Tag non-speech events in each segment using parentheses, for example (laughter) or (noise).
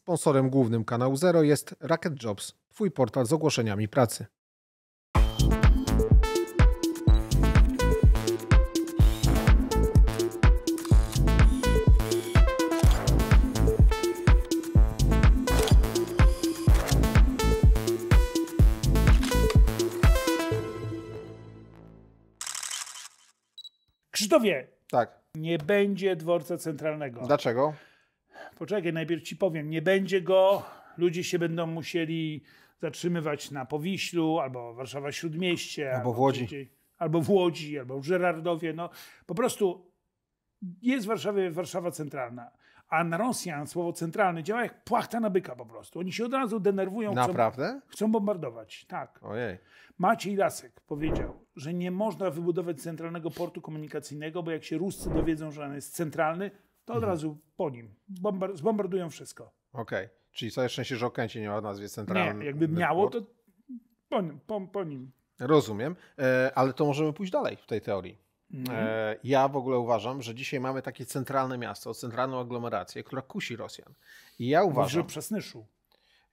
Sponsorem głównym kanału Zero jest Racket Jobs, Twój portal z ogłoszeniami pracy. Krzysztofie, Tak. nie będzie dworca centralnego. Dlaczego? Poczekaj, najpierw ci powiem. Nie będzie go. Ludzie się będą musieli zatrzymywać na Powiślu, albo Warszawa Śródmieście, Albo w Łodzi. gdzieś- albo w Łodzi, albo w Żerardowie. No, po prostu jest w Warszawie Warszawa Centralna. A na Rosjan słowo centralny działa jak płachta na byka po prostu. Oni się od razu denerwują, chcą, Naprawdę? chcą bombardować. Tak. Ojej. Maciej Lasek powiedział, że nie można wybudować centralnego portu komunikacyjnego, bo jak się Ruscy dowiedzą, że on jest centralny, to Mhm. od razu po nim bombar- zbombardują wszystko. Okej. Czyli całe szczęście, że Okęcie nie ma nazwy centralnej. Nie, jakby miało, to po, nim- po, po nim. Rozumiem, e, ale to możemy pójść dalej w tej teorii. Mhm. E, ja w ogóle uważam, że dzisiaj mamy takie centralne miasto, centralną aglomerację, która kusi Rosjan. I ja Uważam. uważam, przesnyszu.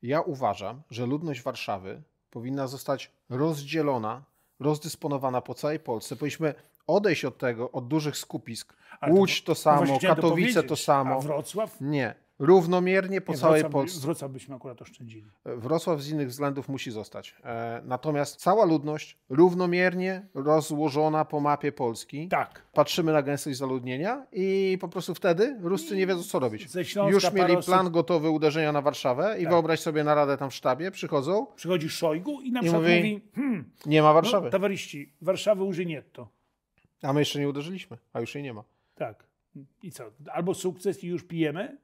ja uważam, że ludność Warszawy powinna zostać rozdzielona, rozdysponowana po całej Polsce. Powinniśmy odejść od tego, od dużych skupisk. Ale Łódź to no samo, Katowice to samo. A Wrocław? Nie. Równomiernie po Nie, całej Wrocław, Polsce. Wrocław byśmy akurat oszczędzili. Wrocław z innych względów musi zostać. E, Natomiast cała ludność równomiernie rozłożona po mapie Polski. Tak. Patrzymy na gęstość zaludnienia i po prostu wtedy Ruscy nie wiedzą, co robić. Ze Śląska Już mieli osób- plan gotowy uderzenia na Warszawę i Tak. wyobraź sobie naradę tam w sztabie, przychodzą, Przychodzi Szojgu i na I przykład mówi, mówi, hmm, nie ma Warszawy. no, towarzyści, Warszawy użynietto. A my jeszcze nie uderzyliśmy, a już jej nie ma. Tak. I co? Albo sukces i już pijemy,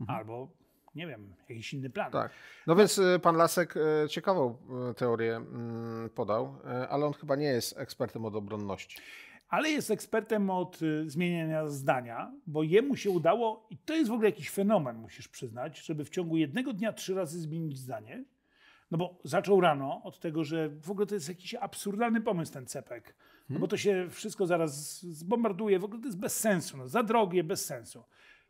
Mhm. albo nie wiem, jakiś inny plan. Tak. No więc y, pan Lasek y, ciekawą y, teorię mm, podał, ale on chyba nie jest ekspertem od obronności. Ale jest ekspertem od zmieniania zdania, bo jemu się udało, i to jest w ogóle jakiś fenomen, musisz przyznać, żeby w ciągu jednego dnia trzy razy zmienić zdanie. No bo zaczął rano od tego, że w ogóle to jest jakiś absurdalny pomysł ten cepek. No bo to się wszystko zaraz zbombarduje, w ogóle to jest bez sensu, no, za drogie, bez sensu.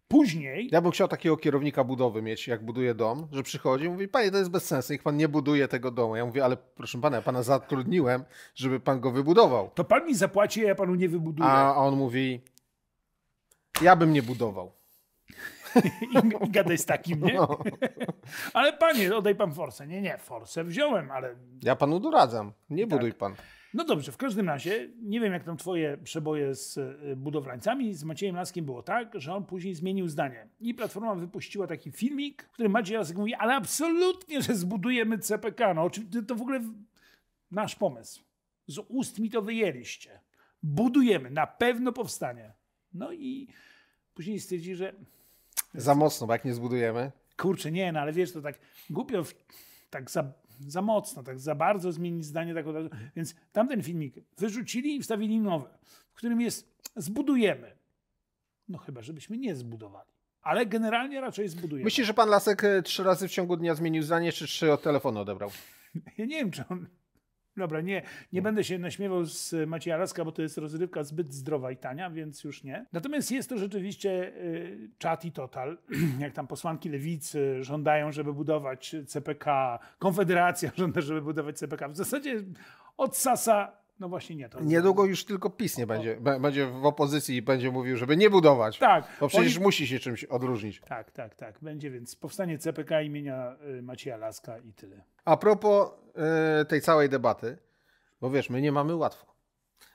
Później, Ja bym chciał takiego kierownika budowy mieć, jak buduje dom, że przychodzi i mówi, panie, to jest bez sensu, niech pan nie buduje tego domu. Ja mówię, ale proszę pana, ja pana zatrudniłem, żeby pan go wybudował. to pan mi zapłaci, a ja panu nie wybuduję. A on mówi, ja bym nie budował. (laughs) I, I gadaj z takim, nie? No. (laughs) Ale panie, oddaj pan forsę. Nie, nie, forsę wziąłem, ale Ja panu doradzam, nie Tak. buduj pan. No dobrze, w każdym razie, nie wiem jak tam twoje przeboje z y, budowlańcami, z Maciejem Laskiem było tak, że on później zmienił zdanie. I Platforma wypuściła taki filmik, w którym Maciej Lasek mówi, ale absolutnie, że zbudujemy CPK. No oczywiście to w ogóle nasz pomysł. Z ust mi to wyjęliście. Budujemy, na pewno powstanie. No i później stwierdzi, że Za mocno, bo jak nie zbudujemy. kurczę, nie, no ale wiesz, to tak głupio, tak za, za mocno, tak za bardzo zmienić zdanie tak od razu. Więc tamten filmik wyrzucili i wstawili nowy, w którym jest zbudujemy. No chyba, żebyśmy nie zbudowali. Ale generalnie raczej zbudujemy. Myślisz, że pan Lasek e, trzy razy w ciągu dnia zmienił zdanie, czy trzy od telefonu odebrał? (laughs) Ja nie wiem, czy on... Dobra, nie, nie będę się naśmiewał z Macieja Laska, bo to jest rozrywka zbyt zdrowa i tania, więc już nie. Natomiast jest to rzeczywiście y, czat i total. (clears throat) Jak tam posłanki lewicy żądają, żeby budować CPK, Konfederacja (laughs) żąda, żeby budować CPK. W zasadzie od Sasa, no właśnie nie to. Niedługo już tylko PiS nie będzie, będzie w opozycji i będzie mówił, żeby nie budować. Tak, Bo przecież oni- musi się czymś odróżnić. Tak, tak, tak. Będzie więc powstanie CPK imienia y, Macieja Laska i tyle. A propos e, tej całej debaty, bo wiesz, my nie mamy łatwo.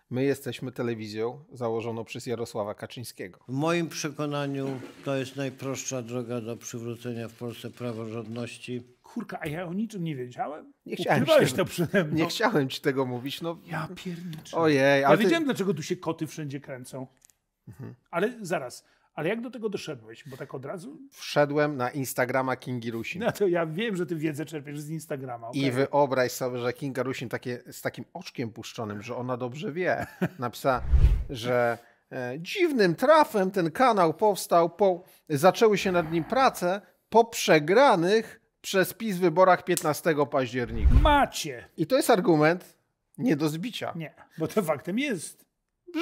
My jesteśmy telewizją założoną przez Jarosława Kaczyńskiego. W moim przekonaniu to jest najprostsza droga do przywrócenia w Polsce praworządności. Kurka, a ja o niczym nie wiedziałem? Nie chciałem Ukrywałeś się- to przede mną. Nie chciałem ci tego mówić, no. Ja pierniczę. Ojej, Ja ale ty, wiedziałem, dlaczego tu się koty wszędzie kręcą. Ale zaraz, ale jak do tego doszedłeś? Bo tak od razu? wszedłem na Instagrama Kingi Rusin. No to ja wiem, że ty wiedzę czerpiesz z Instagrama. I okej. wyobraź sobie, że Kinga Rusin takie, z takim oczkiem puszczonym, że ona dobrze wie, (laughs) napisała, że e, dziwnym trafem ten kanał powstał, po, zaczęły się nad nim prace po przegranych przez PiS wyborach 15 października. Macie. I to jest argument nie do zbicia, Nie, bo to faktem jest.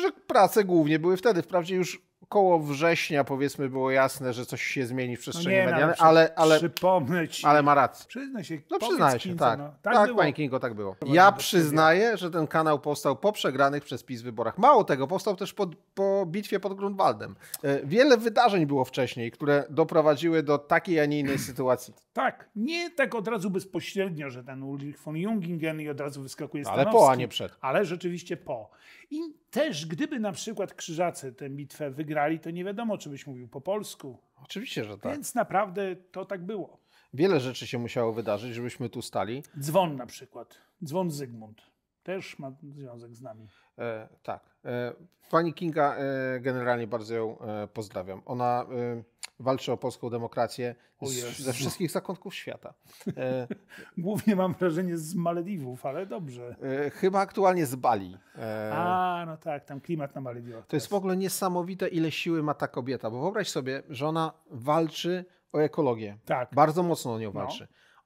że prace głównie były wtedy. Wprawdzie już koło września powiedzmy było jasne, że coś się zmieni w No przestrzeni nie, no, medialnej, przy- ale, ale, Przypomnę ci. ale ma rację. Przyznaj się. No przyznaję się, tak. no. Tak, Tak, było. Pani Kingo, tak było. Ja przyznaję, że ten kanał powstał po przegranych przez PiS wyborach. Mało tego, powstał też po, po bitwie pod Grunwaldem. E, Wiele wydarzeń było wcześniej, które doprowadziły do takiej, a nie innej (clears throat) sytuacji. Tak, nie tak od razu bezpośrednio, że ten Ulrich von Jungingen i od razu wyskakuje Ale Stanowski, po, a nie przed. Ale rzeczywiście po. I też gdyby na przykład Krzyżacy tę bitwę wygrali, to nie wiadomo, czy byś mówił po polsku. Oczywiście, że tak. Więc naprawdę to tak było. Wiele rzeczy się musiało wydarzyć, żebyśmy tu stali. Dzwon na przykład. Dzwon Zygmunt. Też ma związek z nami. E, tak. E, pani Kinga, e, generalnie bardzo ją e, pozdrawiam. Ona e, walczy o polską demokrację O ze wszystkich zakątków świata. E, (laughs) Głównie mam wrażenie z Malediwów, ale dobrze. e, chyba aktualnie z Bali. E, A, no tak, tam klimat na Malediwach. to jest w ogóle niesamowite, ile siły ma ta kobieta, bo wyobraź sobie, że ona walczy o ekologię. Tak. Bardzo mocno o nią No.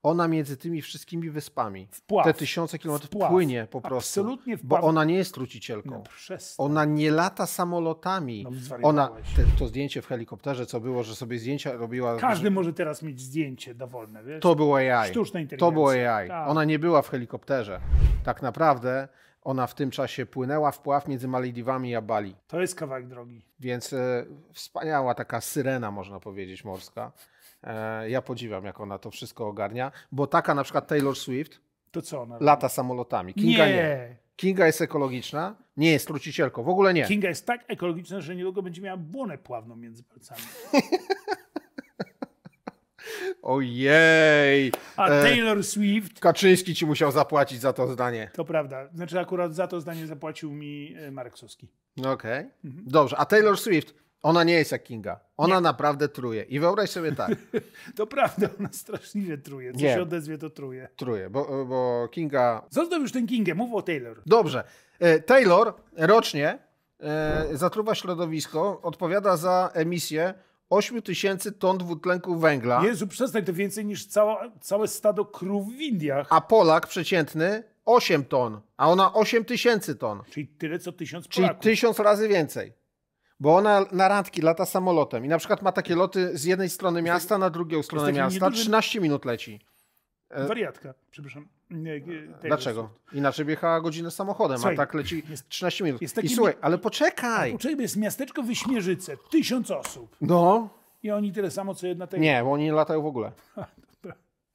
Ona między tymi wszystkimi wyspami, Wpław. te tysiące kilometrów Wpław. płynie po prostu. Absolutnie Bo wpław. ona nie jest trucicielką. No. Ona nie lata samolotami. No, Ona, te, to zdjęcie w helikopterze, co było, że sobie zdjęcia robiła. Każdy może teraz mieć zdjęcie dowolne, wiesz? To było AI. Sztuczna inteligencja. To było AI. Tak. Ona nie była w helikopterze. Tak naprawdę ona w tym czasie płynęła w pław między Malediwami a Bali. To jest kawałek drogi. Więc e, wspaniała taka syrena, można powiedzieć, morska. E, ja podziwiam, jak ona to wszystko ogarnia, bo taka na przykład Taylor Swift To co ona? lata samolotami. Kinga nie. nie. Kinga jest ekologiczna, nie jest trucicielką, w ogóle nie. Kinga jest tak ekologiczna, że niedługo będzie miała błonę pławną między palcami. (laughs) Ojej! A E, Taylor Swift, Kaczyński ci musiał zapłacić za to zdanie. to prawda. Znaczy akurat za to zdanie zapłacił mi e, Marek Suski. No Okej. Dobrze, a Taylor Swift, ona nie jest jak Kinga. Ona naprawdę truje. I wyobraź sobie tak, (laughs) To prawda, ona straszliwie truje. Co Nie. się odezwie, to truje. truje, bo, bo Kinga... Zostaw już ten Kingę, mów o Taylor. Dobrze, e, Taylor rocznie e, zatruwa środowisko, odpowiada za emisję 8 tysięcy ton dwutlenku węgla, Jezu, przestań, to więcej niż cała, całe stado krów w Indiach. a Polak przeciętny 8 ton, a ona 8 tysięcy ton. Czyli tyle, co tysiąc Czyli Polaków. tysiąc razy więcej. Bo ona na randki lata samolotem i na przykład ma takie loty z jednej strony miasta na drugą stronę miasta. niedużym- 13 minut leci. Wariatka, przepraszam. Nie, Dlaczego? Inaczej wjechała godzinę samochodem, Słuchaj, a tak leci jest- 13 minut. jest I słuchaj, ale poczekaj. Poczekaj, jest miasteczko Wyśmierzyce, tysiąc osób. No, I oni tyle samo, co jedna Taylor. nie, bo oni nie latają w ogóle. (laughs)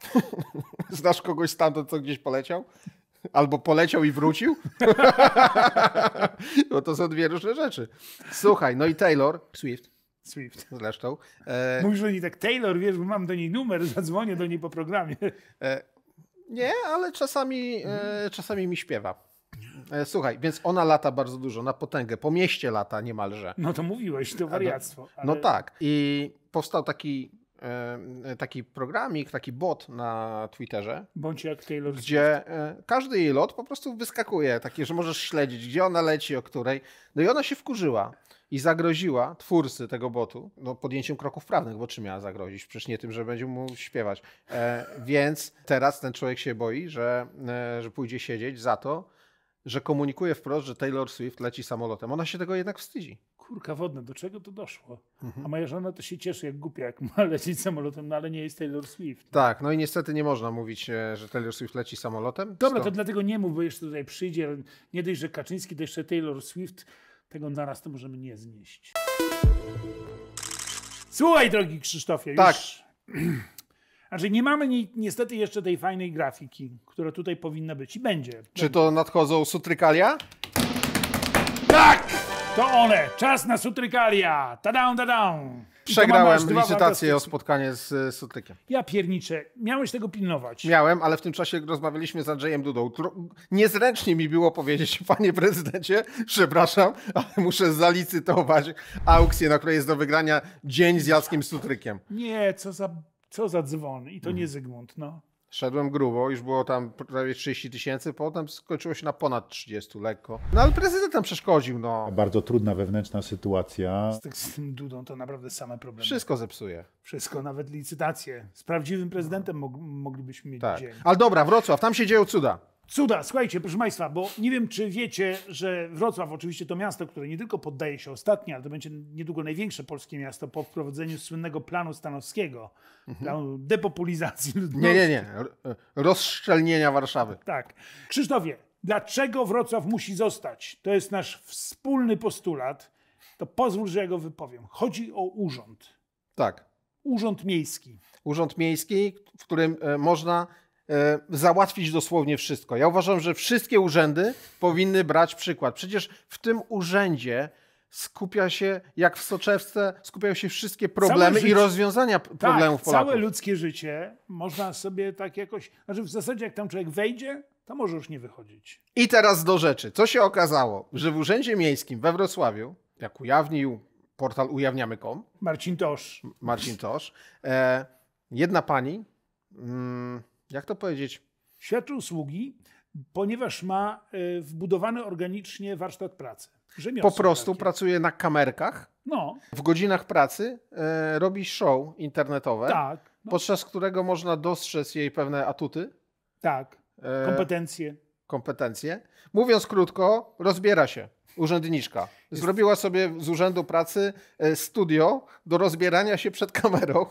(laughs) Znasz kogoś stamtąd, co gdzieś poleciał? Albo poleciał i wrócił? (laughs) Bo to są dwie różne rzeczy. Słuchaj, no i Taylor Swift Swift. zresztą. E, Mówisz do niej tak, Taylor, wiesz, bo mam do niej numer, (laughs) zadzwonię do niej po programie. E, nie, ale czasami, e, czasami mi śpiewa. E, słuchaj, więc ona lata bardzo dużo, na potęgę, po mieście lata niemalże. No to mówiłeś, to wariactwo. No ale- tak. I powstał taki, taki programik, taki bot na Twitterze, Bądź jak Taylor Swift. gdzie e, każdy jej lot po prostu wyskakuje, taki, że możesz śledzić, gdzie ona leci, o której. No i ona się wkurzyła i zagroziła twórcy tego botu no, podjęciem kroków prawnych, bo czym miała zagrozić? Przecież nie tym, że będzie mu śpiewać. E, więc teraz ten człowiek się boi, że, e, że pójdzie siedzieć za to, że komunikuje wprost, że Taylor Swift leci samolotem. Ona się tego jednak wstydzi. Kurka wodna, do czego to doszło? Mhm. A moja żona to się cieszy jak głupia, jak ma (laughs) lecieć samolotem, no ale nie jest Taylor Swift. Tak, no i niestety nie można mówić, e, że Taylor Swift leci samolotem. Dobra, to dlatego nie mów, bo jeszcze tutaj przyjdzie, ale nie dość, że Kaczyński, to jeszcze Taylor Swift, tego naraz to możemy nie znieść. Słuchaj, drogi Krzysztofie, już... (clears throat) Znaczy nie mamy ni niestety jeszcze tej fajnej grafiki, która tutaj powinna być i będzie. Czy to nadchodzą sutrykalia? Tak! To one! Czas na sutrykalia! To mamy Przegrałem licytację o spotkanie z e, Sutrykiem. Ja pierniczę, miałeś tego pilnować. Miałem, ale w tym czasie rozmawialiśmy z Andrzejem Dudą. Niezręcznie mi było powiedzieć, (laughs) panie prezydencie, przepraszam, ale muszę zalicytować aukcję, na której jest do wygrania dzień z Jackiem Sutrykiem. Nie, co za, co za dzwon. I to Mhm. nie Zygmunt, no. Szedłem grubo, już było tam prawie 30 tysięcy, potem skończyło się na ponad 30 lekko. No ale prezydent nam przeszkodził, no. Bardzo trudna wewnętrzna sytuacja. Z, tak z tym Dudą to naprawdę same problemy. Wszystko zepsuje. Wszystko, nawet licytacje. Z prawdziwym prezydentem mog, moglibyśmy mieć Tak. dzień. Ale dobra, Wrocław, tam się dzieją cuda. Cuda, słuchajcie, proszę Państwa, bo nie wiem, czy wiecie, że Wrocław, oczywiście to miasto, które nie tylko poddaje się ostatnie, ale to będzie niedługo największe polskie miasto po wprowadzeniu słynnego planu stanowskiego, planu depopulizacji ludności. Nie, nie, nie. Rozszczelnienia Warszawy. Tak. Krzysztofie, dlaczego Wrocław musi zostać? To jest nasz wspólny postulat. To pozwól, że ja go wypowiem. Chodzi o urząd. Tak. Urząd miejski. Urząd miejski, w którym e, można załatwić dosłownie wszystko. Ja uważam, że wszystkie urzędy powinny brać przykład. Przecież w tym urzędzie skupia się, jak w soczewce, skupiają się wszystkie problemy i życie. rozwiązania p- problemów tak, Polaków. całe ludzkie życie można sobie tak jakoś... Znaczy w zasadzie jak tam człowiek wejdzie, to może już nie wychodzić. I teraz do rzeczy. Co się okazało? Że w Urzędzie Miejskim we Wrocławiu, jak ujawnił portal ujawniamy.com, Marcin Tosz. Marcin Tosz, e, jedna pani, mm, jak to powiedzieć, Świadczy usługi, ponieważ ma y, wbudowany organicznie warsztat pracy. Rzemiosło po prostu takie. pracuje na kamerkach, No, w godzinach pracy e, robi show internetowe, tak. No, podczas którego można dostrzec jej pewne atuty, tak. e, Kompetencje. kompetencje. Mówiąc krótko, rozbiera się urzędniczka. Zrobiła sobie z Urzędu Pracy e, studio do rozbierania się przed kamerą.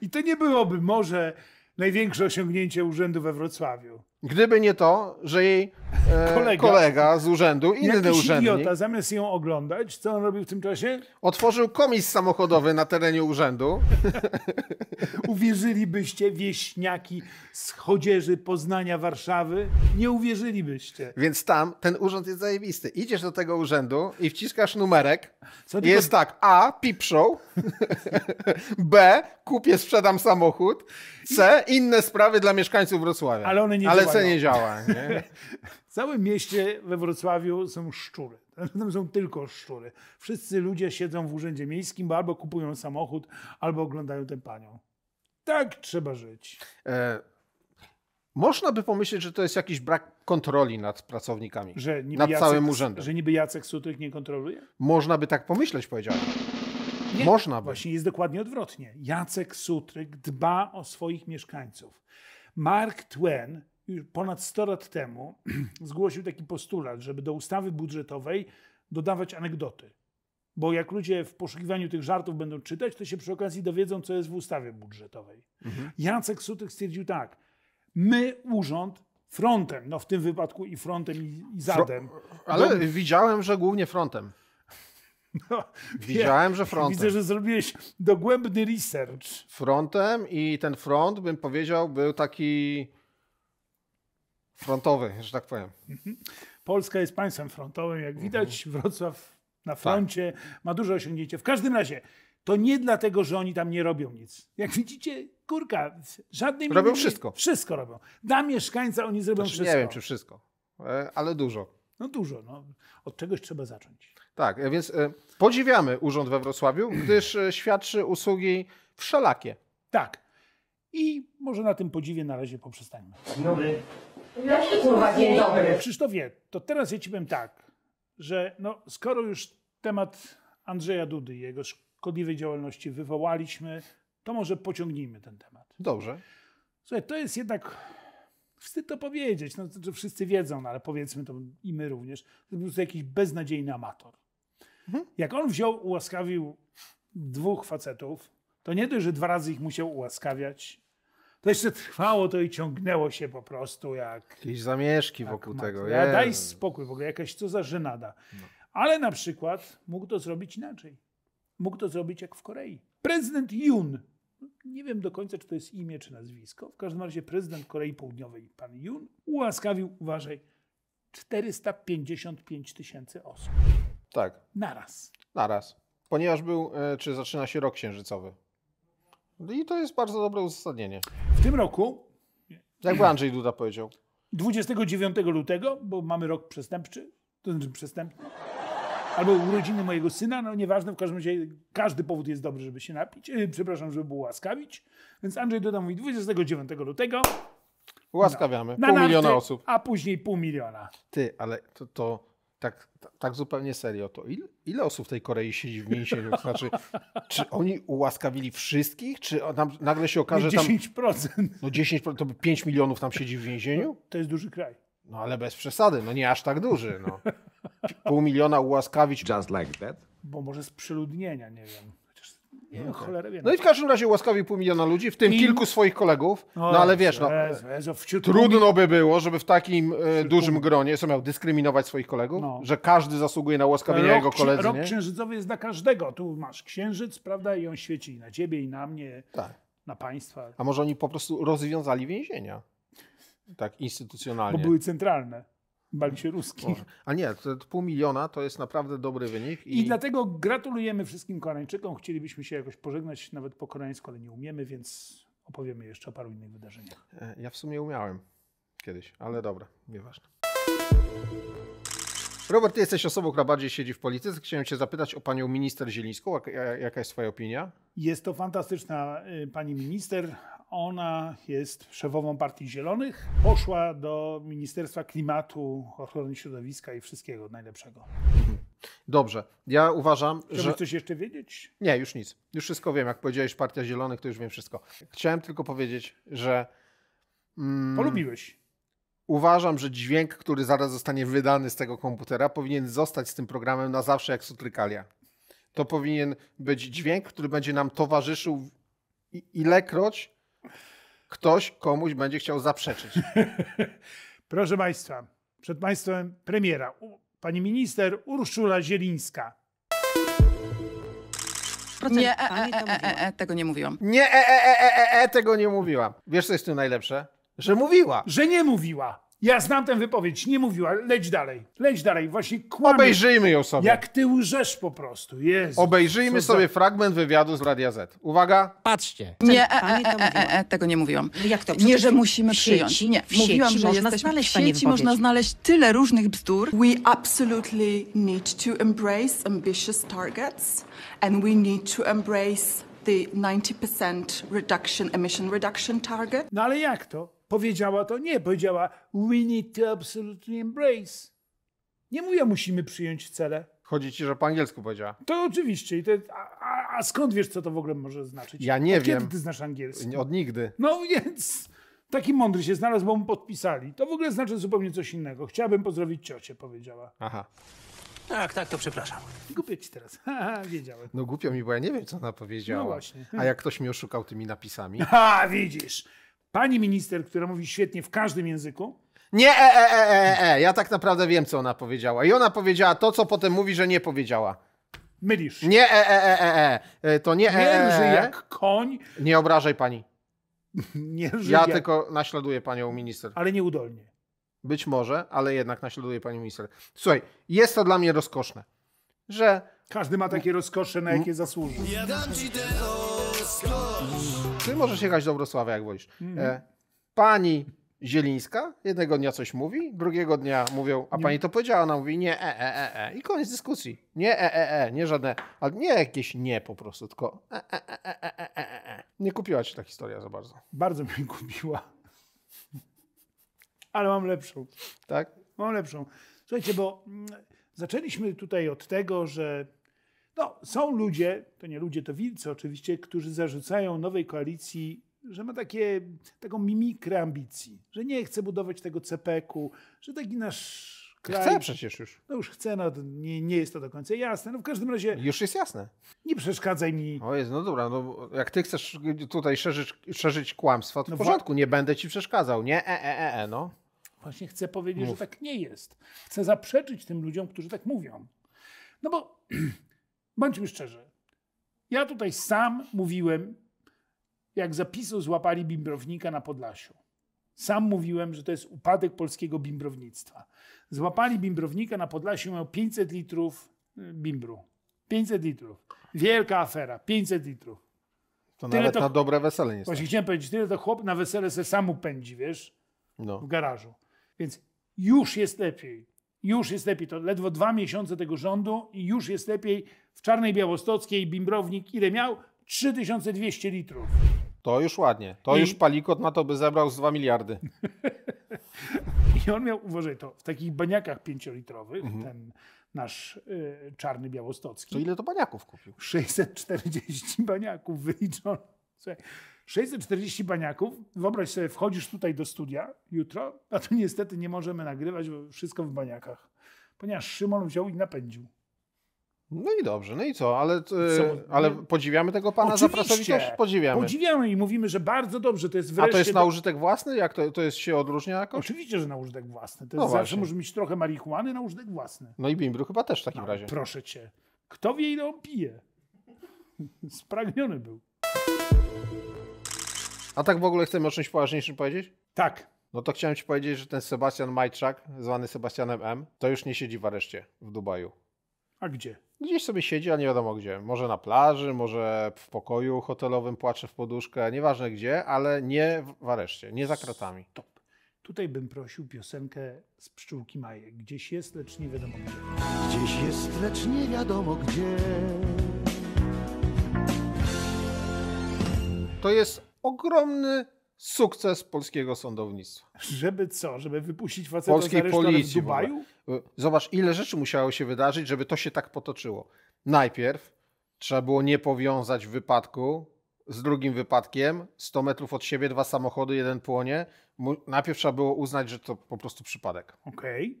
I to nie byłoby może największe osiągnięcie urzędu we Wrocławiu. Gdyby nie to, że jej e, Kolega. kolega. z urzędu, inny Jakiś urzędnik, idiota, zamiast ją oglądać, co on robił w tym czasie? otworzył komis samochodowy na terenie urzędu. (laughs) Uwierzylibyście, wieśniaki z chodzieży Poznania, Warszawy? Nie uwierzylibyście. Więc tam ten urząd jest zajebisty. Idziesz do tego urzędu i wciskasz numerek. Co tylko- Jest tak, A, pipszą, (laughs) B, kupię, sprzedam samochód, C, inne sprawy dla mieszkańców Wrocławia. Ale one nie Ale nie działa. Nie? (laughs) W całym mieście we Wrocławiu są szczury. (laughs) Tam są tylko szczury. Wszyscy ludzie siedzą w urzędzie miejskim, bo albo kupują samochód, albo oglądają tę panią. Tak trzeba żyć. E, można by pomyśleć, że to jest jakiś brak kontroli nad pracownikami. Że nad Jacek, całym urzędem. Że niby Jacek Sutych nie kontroluje? Można by tak pomyśleć, powiedziałem. Nie, Można by. Właśnie jest dokładnie odwrotnie. Jacek Sutryk dba o swoich mieszkańców. Mark Twain już ponad 100 lat temu (clears throat) zgłosił taki postulat, żeby do ustawy budżetowej dodawać anegdoty. Bo jak ludzie w poszukiwaniu tych żartów będą czytać, to się przy okazji dowiedzą, co jest w ustawie budżetowej. Mhm. Jacek Sutryk stwierdził tak. My, urząd, frontem, no w tym wypadku i frontem, i, i zadem. Ale widziałem, że głównie frontem. (laughs) No, Widziałem, że Widzę, frontem. że zrobiłeś dogłębny research. Frontem i ten front, bym powiedział, był taki frontowy, że tak powiem. Polska jest państwem frontowym, jak Mhm. widać. Wrocław Tak. na froncie ma duże osiągnięcie. W każdym razie, to nie dlatego, że oni tam nie robią nic. Jak widzicie, kurka, żadnym Robią innym- wszystko. Wszystko robią. Dla mieszkańca oni zrobią Znaczy, wszystko. nie wiem, czy wszystko, e, ale dużo. No dużo. No. Od czegoś trzeba zacząć. Tak, e, więc e, podziwiamy urząd we Wrocławiu, gdyż świadczy usługi wszelakie. Tak. I może na tym podziwie na razie poprzestańmy. Kurwa, dzień dobry. Krzysztofie, to teraz ja ci powiem tak, że no, skoro już temat Andrzeja Dudy i jego szkodliwej działalności wywołaliśmy, to może pociągnijmy ten temat. Dobrze. Słuchaj, to jest jednak, wstyd to powiedzieć, no, to, że wszyscy wiedzą, no, ale powiedzmy to i my również, to jest po prostu jakiś beznadziejny amator. Jak on wziął, ułaskawił dwóch facetów, to nie dość, że dwa razy ich musiał ułaskawiać, to jeszcze trwało to i ciągnęło się po prostu jak Jakieś zamieszki wokół matko. tego. Ja, daj spokój w ogóle, jakaś co za żenada. Ale na przykład mógł to zrobić inaczej. Mógł to zrobić jak w Korei. Prezydent Yoon, nie wiem do końca, czy to jest imię, czy nazwisko, w każdym razie prezydent Korei Południowej, pan Yoon, ułaskawił, uważaj, 455 tysięcy osób. Tak, Naraz. naraz. Ponieważ był, e, czy zaczyna się rok księżycowy. I to jest bardzo dobre uzasadnienie. W tym roku, Jakby Andrzej Duda powiedział. 29 lutego, bo mamy rok przestępczy, to znaczy przestępny, albo urodziny mojego syna, no nieważne, w każdym razie każdy powód jest dobry, żeby się napić, yy, przepraszam, żeby ułaskawić, więc Andrzej Duda mówi 29 lutego Ułaskawiamy. na Pół narty, miliona osób. a później pół miliona. Ty, ale to, to tak, tak zupełnie serio, to ile, ile osób w tej Korei siedzi w więzieniu? To znaczy, czy oni ułaskawili wszystkich, czy nam, nagle się okaże, że tam 10%. no 10, to by 5 milionów tam siedzi w więzieniu? To jest duży kraj. No ale bez przesady, no nie aż tak duży. No. Pół miliona ułaskawić. Just like that? Bo może z przeludnienia, nie wiem. Nie wiem, cholera wie. No i w każdym razie ułaskawił pół miliona ludzi, w tym I- kilku swoich kolegów. No ale wiesz, no, Jezu, Jezu, trudno by było, żeby w takim e, dużym gronie, co miał dyskryminować swoich kolegów, No. że każdy zasługuje na ułaskawienie rok, jego koledzy, rok nie? księżycowy jest dla każdego. Tu masz księżyc, prawda, i on świeci i na ciebie, i na mnie, Tak. na państwa, A może oni po prostu rozwiązali więzienia? Tak bo instytucjonalnie. były centralne. Bali się ruskich. A nie, to, to pół miliona to jest naprawdę dobry wynik. I dlatego gratulujemy wszystkim Koreańczykom. Chcielibyśmy się jakoś pożegnać nawet po koreańsku, ale nie umiemy, więc opowiemy jeszcze o paru innych wydarzeniach. E, Ja w sumie umiałem kiedyś, ale dobra, nieważne. Robert, ty jesteś osobą, która bardziej siedzi w polityce. Chciałem cię zapytać o panią minister Zielińską. Jak- ja- Jaka jest twoja opinia? Jest to fantastyczna y, pani minister. Ona jest szefową Partii Zielonych. Poszła do Ministerstwa Klimatu, Ochrony Środowiska i wszystkiego najlepszego. Dobrze, ja uważam, Chciałbyś że... coś jeszcze wiedzieć? Nie, już nic. Już wszystko wiem. Jak powiedziałeś Partia Zielonych, to już wiem wszystko. Chciałem tylko powiedzieć, że mm, Polubiłeś. Uważam, że dźwięk, który zaraz zostanie wydany z tego komputera, powinien zostać z tym programem na zawsze jak sutrykalia. To powinien być dźwięk, który będzie nam towarzyszył i- ilekroć ktoś komuś będzie chciał zaprzeczyć. (laughs) Proszę Państwa, przed Państwem premiera. Pani minister Urszula Zielińska. Nie, e, e, e, e, e, tego nie mówiłam. Nie, e, e, e, e, e, e, tego nie mówiłam. Wiesz, co jest tu najlepsze? Że mówiła. Że nie mówiła. Ja znam tę wypowiedź, nie mówiła. Leć dalej, leć dalej. Właśnie kłamie. Obejrzyjmy ją sobie. Jak ty łżesz po prostu. Jezu. Obejrzyjmy Co za- sobie fragment wywiadu z Radia Z. Uwaga. Patrzcie. Nie, e, e, e, e, e, tego nie mówiłam. Jak to? Nie, że musimy w przyjąć. sieci- Nie, w sieci mówiłam, że można jesteśmy w znaleźć pani sieci, można znaleźć tyle różnych bzdur. We absolutely need to embrace ambitious targets and we need to embrace the 90% reduction, emission reduction target. No ale jak to? Powiedziała to? Nie, powiedziała we need to absolutely embrace. Nie mówiła musimy przyjąć cele. Chodzi ci, że po angielsku powiedziała. To oczywiście. I to, a, a, skąd wiesz, co to w ogóle może znaczyć? Ja nie Od wiem. Kiedy ty znasz angielski? Od nigdy. No więc taki mądry się znalazł, bo mu podpisali. To w ogóle znaczy zupełnie coś innego. Chciałabym pozdrowić ciocię, powiedziała. Aha. Tak, tak, to przepraszam. Głupie ci teraz. (laughs) Haha, wiedziałem. No głupio mi, bo ja nie wiem, co ona powiedziała. No właśnie. A jak ktoś mnie oszukał tymi napisami? (laughs) Ha, widzisz. Pani minister, która mówi świetnie w każdym języku, Nie, e, e, e, e, e. Ja tak naprawdę wiem, co ona powiedziała. I ona powiedziała to, co potem mówi, że nie powiedziała. mylisz. Nie, e, e, e, e, e. E, To nie, e, Nie e, e. jak koń, Nie obrażaj pani. nie rży Ja jak... tylko naśladuję panią minister. Ale nieudolnie. Być może, ale jednak naśladuję panią minister. Słuchaj, jest to dla mnie rozkoszne, że Każdy ma takie rozkosze, na jakie zasłuży. Ty możesz jechać do Wrocławia, jak wolisz. Mhm. E, pani Zielińska jednego dnia coś mówi, drugiego dnia mówią, a pani to powiedziała, ona mówi nie, e, e, e, e. I koniec dyskusji. Nie, e, e, e, nie żadne, ale nie jakieś nie po prostu, tylko e, e, e, e, e, e, e, e. Nie kupiła ci ta historia za bardzo, Bardzo mnie kupiła. Ale mam lepszą. tak? Mam lepszą. Słuchajcie, bo mm, zaczęliśmy tutaj od tego, że no, są ludzie, to nie ludzie, to wilcy oczywiście, którzy zarzucają nowej koalicji, że ma takie, taką mimikrę ambicji, że nie chce budować tego CPK-u, że taki nasz kraj... Chcę przecież już. No już chce, no, nie, nie jest to do końca jasne. No w każdym razie Już jest jasne. nie przeszkadzaj mi. O jest, no dobra, no jak ty chcesz tutaj szerzyć, szerzyć kłamstwa, to No w wła- porządku, nie będę ci przeszkadzał. Nie, e, e, e, e, no. Właśnie chcę powiedzieć, Mów. że tak nie jest. Chcę zaprzeczyć tym ludziom, którzy tak mówią. No bo (clears throat) bądźmy szczerzy. Ja tutaj sam mówiłem, jak zapisu złapali bimbrownika na Podlasiu. Sam mówiłem, że to jest upadek polskiego bimbrownictwa. Złapali bimbrownika na Podlasiu, miał 500 litrów y, bimbru. 500 litrów. Wielka afera. 500 litrów. To Tyle nawet to- na dobre wesele nie Właśnie stać. chciałem powiedzieć, tyle to chłop na wesele se sam upędzi, wiesz? No. w garażu. Więc już jest lepiej. Już jest lepiej. To ledwo dwa miesiące tego rządu i już jest lepiej. W Czarnej Białostockiej bimbrownik ile miał? 3200 litrów. To już ładnie. To I- już palikot na to by zebrał z 2 miliardy. (laughs) I on miał, uważaj to, w takich baniakach pięciolitrowych, Mhm. ten nasz y, czarny białostocki. To ile to baniaków kupił? 640 (laughs) baniaków wyliczono. Słuchaj, 640 baniaków. Wyobraź sobie, wchodzisz tutaj do studia jutro, a tu niestety nie możemy nagrywać, bo wszystko w baniakach. Ponieważ Szymon wziął i napędził. No i dobrze, no i co? Ale, e, ale podziwiamy tego pana za Oczywiście. pracowitość? Podziwiamy. Podziwiamy i mówimy, że bardzo dobrze. To jest A wreszcie... to jest na użytek własny? Jak to, to jest się odróżnia jakoś? Oczywiście, że na użytek własny. To No jest zawsze właśnie. może mieć trochę marihuany na użytek własny. No i bimbru chyba też w takim No, razie. proszę cię. Kto wie, ile on pije? (laughs) Spragniony był. A tak w ogóle chcemy o czymś poważniejszym powiedzieć? Tak. No to chciałem ci powiedzieć, że ten Sebastian Majczak, zwany Sebastianem M, to już nie siedzi w areszcie w Dubaju. A gdzie? Gdzieś sobie siedzi, a nie wiadomo gdzie. Może na plaży, może w pokoju hotelowym płacze w poduszkę, nieważne gdzie, ale nie w areszcie, nie za kratami. Top. Tutaj bym prosił piosenkę z pszczółki Majek. Gdzieś jest, lecz nie wiadomo gdzie. Gdzieś jest, lecz nie wiadomo gdzie. To jest ogromny sukces polskiego sądownictwa. Żeby co? Żeby wypuścić faceta Polskiej policji w. Dubaju? Zobacz, ile rzeczy musiało się wydarzyć, żeby to się tak potoczyło. Najpierw trzeba było nie powiązać wypadku z drugim wypadkiem. 100 metrów od siebie, dwa samochody, jeden płonie. Najpierw trzeba było uznać, że to po prostu przypadek. Okej.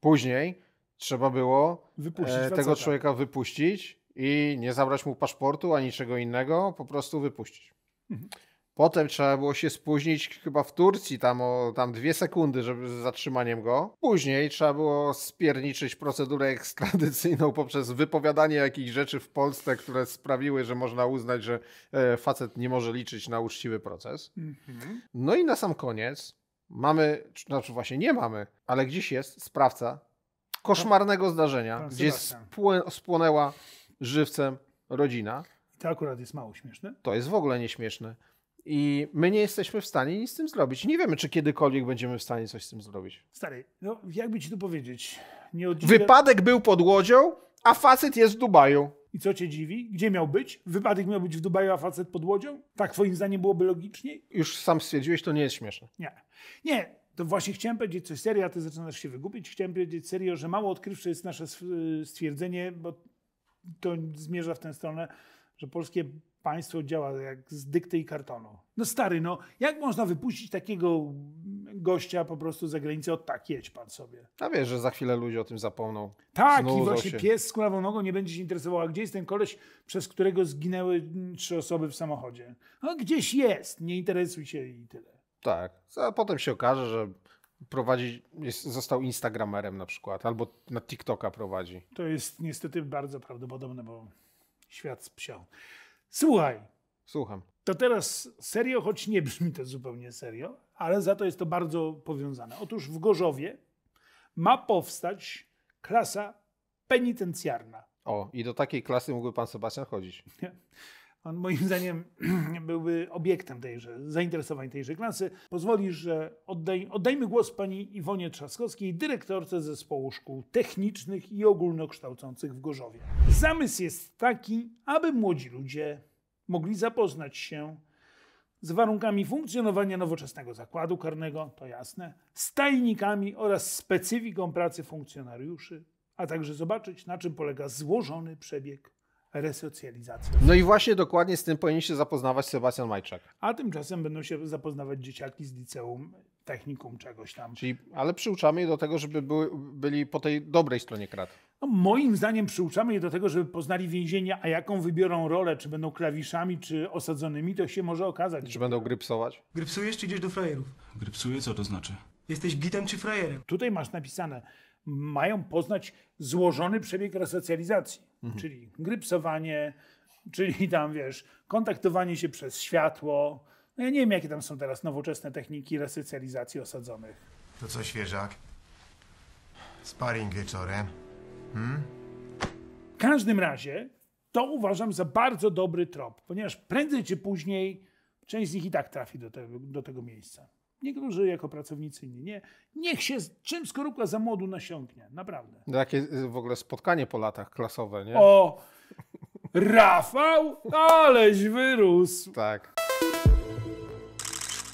Później trzeba było e, tego człowieka wypuścić i nie zabrać mu paszportu ani niczego innego, po prostu wypuścić. Mhm. Potem trzeba było się spóźnić chyba w Turcji tam o tam dwie sekundy, żeby z zatrzymaniem go. Później trzeba było spierniczyć procedurę ekstradycyjną poprzez wypowiadanie jakichś rzeczy w Polsce, które sprawiły, że można uznać, że e, facet nie może liczyć na uczciwy proces. Mhm. No i na sam koniec mamy, czy- znaczy właśnie nie mamy, ale gdzieś jest sprawca koszmarnego zdarzenia, Pan gdzie spłę- spłonęła żywcem rodzina. To akurat jest mało śmieszne. To jest w ogóle nieśmieszne. I my nie jesteśmy w stanie nic z tym zrobić. Nie wiemy, czy kiedykolwiek będziemy w stanie coś z tym zrobić. Stary, no jakby ci tu powiedzieć? Oddziwia... Wypadek był pod łodzią, a facet jest w Dubaju. I co cię dziwi? Gdzie miał być? Wypadek miał być w Dubaju, a facet pod łodzią? Tak twoim zdaniem byłoby logiczniej? Już sam stwierdziłeś, to nie jest śmieszne. Nie. Nie, to właśnie chciałem powiedzieć coś serio, a ty zaczynasz się wygupić. Chciałem powiedzieć serio, że mało odkrywcze jest nasze stwierdzenie, bo to zmierza w tę stronę, że polskie państwo działa jak z dykty i kartonu. No stary, no jak można wypuścić takiego gościa po prostu za granicę od tak, jedź pan sobie. A wiesz, że za chwilę ludzie o tym zapomną. Tak, i właśnie się. pies z kulawą nogą nie będzie się interesował, a gdzie jest ten koleś, przez którego zginęły trzy osoby w samochodzie. No gdzieś jest, nie interesuj się i tyle. Tak. A potem się okaże, że prowadzi, jest, został Instagramerem na przykład, albo na TikToka prowadzi. To jest niestety bardzo prawdopodobne, bo świat spsiał. Słuchaj, Słucham. to teraz serio, choć nie brzmi to zupełnie serio, ale za to jest to bardzo powiązane. Otóż w Gorzowie ma powstać klasa penitencjarna. O, i do takiej klasy mógłby pan Sebastian chodzić. (laughs) On moim (laughs) zdaniem (clears throat) byłby obiektem tejże, zainteresowań tejże klasy. Pozwolisz, że oddaj, oddajmy głos pani Iwonie Trzaskowskiej, dyrektorce zespołu szkół technicznych i ogólnokształcących w Gorzowie. Zamysł jest taki, aby młodzi ludzie mogli zapoznać się z warunkami funkcjonowania nowoczesnego zakładu karnego, to jasne, z tajnikami oraz specyfiką pracy funkcjonariuszy, a także zobaczyć, na czym polega złożony przebieg resocjalizacji. No i właśnie dokładnie z tym powinien się zapoznawać Sebastian Majczak. A tymczasem będą się zapoznawać dzieciaki z liceum, technikum, czegoś tam. Czyli, ale przyuczamy je do tego, żeby były, byli po tej dobrej stronie krat. No, moim zdaniem przyuczamy je do tego, żeby poznali więzienie, a jaką wybiorą rolę, czy będą klawiszami, czy osadzonymi, to się może okazać. Czy będą grypsować? Grypsujesz czy idziesz do frajerów? Grypsuje? Co to znaczy? Jesteś gitem czy frajerem? Tutaj masz napisane, mają poznać złożony przebieg resocjalizacji, czyli grypsowanie, czyli (laughs) tam, wiesz, kontaktowanie się przez światło. No ja nie wiem, jakie tam są teraz nowoczesne techniki resocjalizacji osadzonych. To co, świeżak? Sparring wieczorem. W każdym razie to uważam za bardzo dobry trop, ponieważ prędzej czy później część z nich i tak trafi do tego, do tego miejsca. Niektórzy jako pracownicy, inni nie. Niech się z czym skorupka za młodu nasiąknie, naprawdę. Jakie y, w ogóle spotkanie po latach klasowe, nie? O, Rafał, aleś wyrósł. Tak.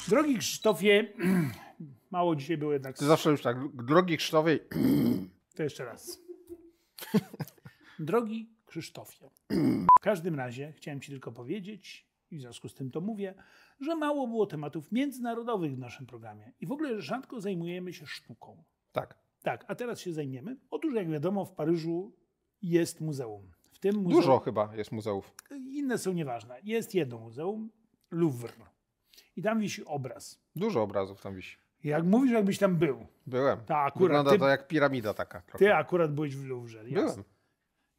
Drogi Krzysztofie, (clears throat) Mało dzisiaj było jednak. Ty zawsze już tak, drogi Krzysztofie, To jeszcze raz. (laughs) Drogi Krzysztofie, w każdym razie chciałem Ci tylko powiedzieć, i w związku z tym to mówię, że mało było tematów międzynarodowych w naszym programie i w ogóle rzadko zajmujemy się sztuką. tak, Tak, a teraz się zajmiemy. Otóż, jak wiadomo, w Paryżu jest muzeum. W tym muzeum, dużo chyba jest muzeów. Inne są nieważne. Jest jedno muzeum, Louvre. I tam wisi obraz. Dużo obrazów tam wisi. Jak mówisz, jakbyś tam był. Byłem. Ta akurat Wygląda ty- to jak piramida taka. trochę. Ty akurat byłeś w Louvre. Jasne. Byłem.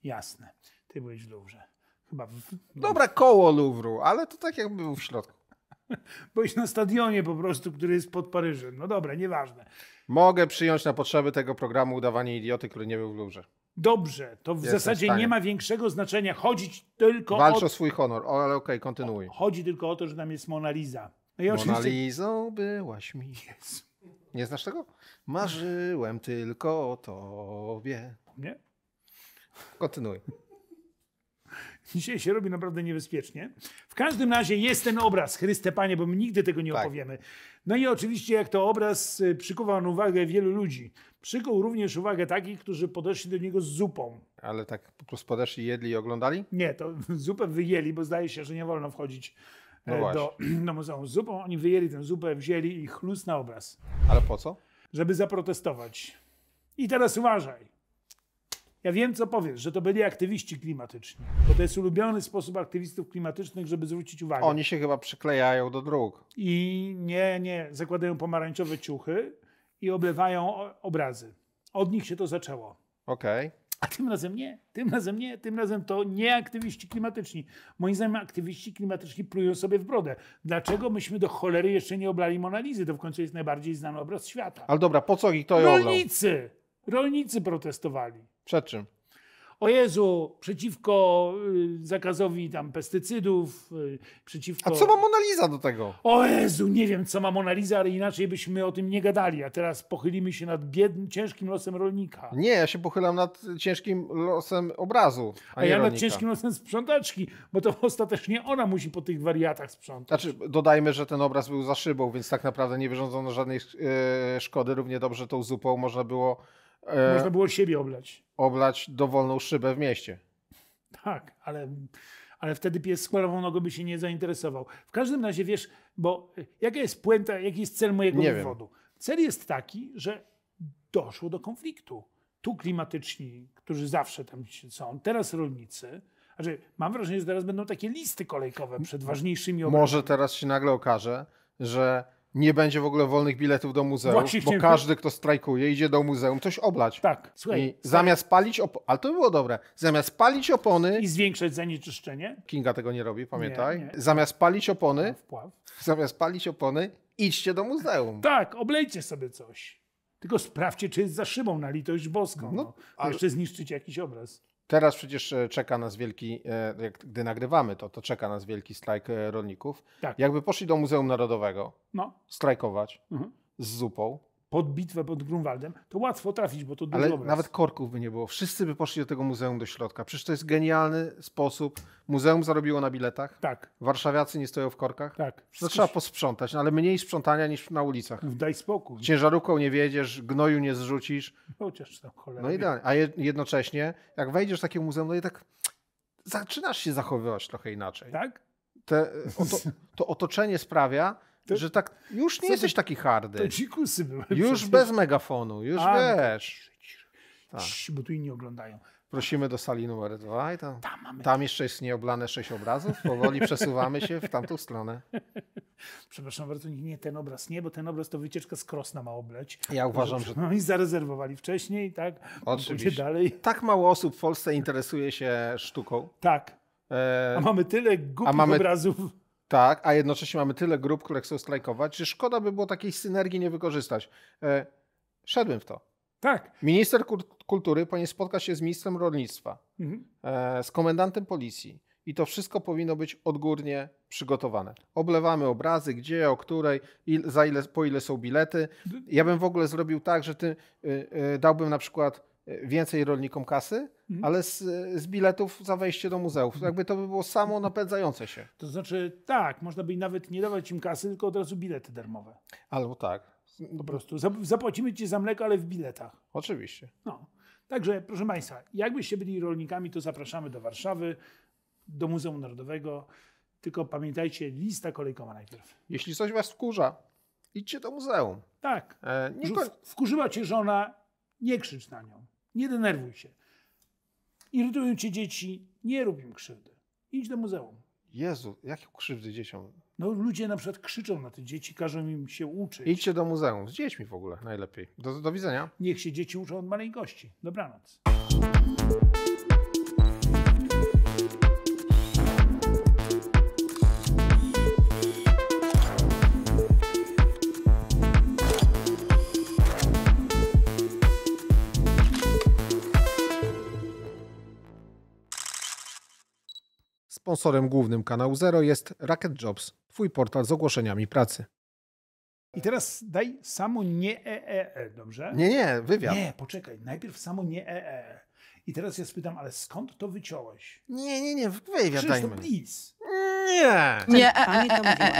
Jasne. Ty byłeś w Louvre. Chyba w, Dobra, koło Louvru, ale to tak jakby był w środku. byłeś na stadionie po prostu, który jest pod Paryżem. No dobra, nieważne. Mogę przyjąć na potrzeby tego programu udawanie idioty, który nie był w Louvre. Dobrze, to w Jestem zasadzie nie ma większego znaczenia. Chodzi tylko Walcz o, o swój honor, o, ale okej, kontynuuj. chodzi tylko o to, że tam jest Mona Lisa. No i Mona oczywiście Lizą byłaś mi. Nie znasz tego? Marzyłem tylko o tobie. nie? Kontynuuj. Dzisiaj się robi naprawdę niebezpiecznie. W każdym razie jest ten obraz, Chryste Panie, bo my nigdy tego nie Tak. opowiemy. No i oczywiście jak to obraz y, przykuwał on uwagę wielu ludzi. Przykuł również uwagę takich, którzy podeszli do niego z zupą. Ale tak po prostu podeszli, jedli i oglądali? Nie, to (laughs) zupę wyjęli, bo zdaje się, że nie wolno wchodzić No e, do, (clears throat) do muzeum z zupą. Oni wyjęli tę zupę, wzięli i chlust na obraz, Ale po co? żeby zaprotestować. I teraz uważaj. Ja wiem, co powiesz, że to byli aktywiści klimatyczni, bo to jest ulubiony sposób aktywistów klimatycznych, żeby zwrócić uwagę. Oni się chyba przyklejają do dróg. I nie, nie, zakładają pomarańczowe ciuchy i oblewają obrazy. Od nich się to zaczęło. Okej. A tym razem nie, tym razem nie, tym razem to nie aktywiści klimatyczni. Moim zdaniem aktywiści klimatyczni plują sobie w brodę. Dlaczego myśmy do cholery jeszcze nie oblali Monalizy? To w końcu jest najbardziej znany obraz świata. Ale dobra, po co ich to? Rolnicy! Rolnicy protestowali. Przed czym? O Jezu, przeciwko y, zakazowi tam pestycydów, y, przeciwko... A co ma Mona Lisa do tego? O Jezu, nie wiem, co ma Mona Lisa, ale inaczej byśmy o tym nie gadali. A teraz pochylimy się nad biednym, ciężkim losem rolnika. Nie, ja się pochylam nad ciężkim losem obrazu, a, A ja nad rolnika. ciężkim losem sprzątaczki, bo to (laughs) ostatecznie ona musi po tych wariatach sprzątać. Znaczy, dodajmy, że ten obraz był za szybą, więc tak naprawdę nie wyrządzono żadnej e, szkody. Równie dobrze tą zupą można było e, Można było siebie oblać. oblać dowolną szybę w mieście. Tak, ale, ale wtedy pies z kolową nogą by się nie zainteresował. W każdym razie wiesz, bo jaka jest puenta, jaki jest cel mojego Nie wiem. wywodu? Cel jest taki, że doszło do konfliktu. Tu klimatyczni, którzy zawsze tam są, teraz rolnicy. Znaczy, mam wrażenie, że teraz będą takie listy kolejkowe przed ważniejszymi obrazami. Może teraz się nagle okaże, że nie będzie w ogóle wolnych biletów do muzeum, Właśnie bo każdy, kto strajkuje, idzie do muzeum coś oblać. Tak, słuchaj, I zamiast palić opony, ale to by było dobre, zamiast palić opony, i zwiększać zanieczyszczenie. Kinga tego nie robi, pamiętaj, Nie, nie. zamiast palić opony, Wpław. zamiast palić opony, idźcie do muzeum. Tak, oblejcie sobie coś. Tylko sprawdźcie, czy jest za szybą na litość boską. No, No, ale- Jeszcze zniszczycie jakiś obraz. Teraz przecież e, czeka nas wielki, e, gdy nagrywamy to, to czeka nas wielki strajk e, rolników. Tak. Jakby poszli do Muzeum Narodowego No, strajkować Mhm. z zupą, pod bitwę pod Grunwaldem, to łatwo trafić, bo to duży ale obraz. nawet korków by nie było. Wszyscy by poszli do tego muzeum do środka. Przecież to jest genialny sposób. Muzeum zarobiło na biletach. Tak, Warszawiacy nie stoją w korkach. tak. Wszystko trzeba się- posprzątać, no, ale mniej sprzątania niż na ulicach. Daj spokój. Ciężarówką nie wiedziesz, gnoju nie zrzucisz. Chociaż tam cholera. No idealnie. A je, jednocześnie, jak wejdziesz do takiego muzeum, no i tak zaczynasz się zachowywać trochę inaczej. Tak? Te, oto, to otoczenie sprawia, To- że tak już nie jesteś to- taki To hardy. dzikusy były. Już bez megafonu, już A, no to- wiesz. Tak. Cii, bo tu inni oglądają. Prosimy do sali numer dwa i tam, Tam tam jeszcze jest nieoblane sześć obrazów. Powoli przesuwamy się w tamtą stronę. (laughs) Przepraszam bardzo, nie, ten obraz, nie, bo ten obraz to wycieczka z Krosna ma obleć. Ja uważam, że No i zarezerwowali wcześniej, tak? Oczywiście. Dalej. tak mało osób w Polsce interesuje się sztuką. Tak. E, A mamy tyle głupich mamy- obrazów. Tak, a jednocześnie mamy tyle grup, które chcą strajkować, że szkoda by było takiej synergii nie wykorzystać. E, szedłem w to. Tak. Minister kultury powinien spotkać się z ministrem rolnictwa, Mhm. e, z komendantem policji i to wszystko powinno być odgórnie przygotowane. Oblewamy obrazy, gdzie, o której, il, za ile, po ile są bilety. Ja bym w ogóle zrobił tak, że ty y, y, dałbym na przykład więcej rolnikom kasy, Mhm. ale z, z biletów za wejście do muzeów. Jakby to by było samo napędzające się. To znaczy, tak, można by nawet nie dawać im kasy, tylko od razu bilety darmowe. Albo tak. Po prostu. Zap- Zapłacimy ci za mleko, ale w biletach. Oczywiście. No. Także, proszę Państwa, jakbyście byli rolnikami, to zapraszamy do Warszawy, do Muzeum Narodowego. Tylko pamiętajcie, lista kolejkowa najpierw. Jeśli coś was wkurza, idźcie do muzeum. Tak. E, nie Wkurzyła cię żona, nie krzycz na nią. Nie denerwuj się. Irytują cię dzieci, nie rób im krzywdy. Idź do muzeum. Jezu, jakie krzywdy dzieciom. No, ludzie na przykład krzyczą na te dzieci, każą im się uczyć. Idźcie do muzeum, z dziećmi w ogóle najlepiej. Do, do widzenia. Niech się dzieci uczą od maleńkości. Dobranoc. Sponsorem głównym kanału Zero jest Racket Jobs, twój portal z ogłoszeniami pracy. I teraz daj samo nie e, e, e, dobrze? Nie, nie, wywiad. Nie, poczekaj. Najpierw samo nie e, e. I teraz ja spytam, ale skąd to wyciąłeś? Nie, nie, nie, wywiad Krzysztof, dajmy. please. Nie. Nie, e, e, e, e,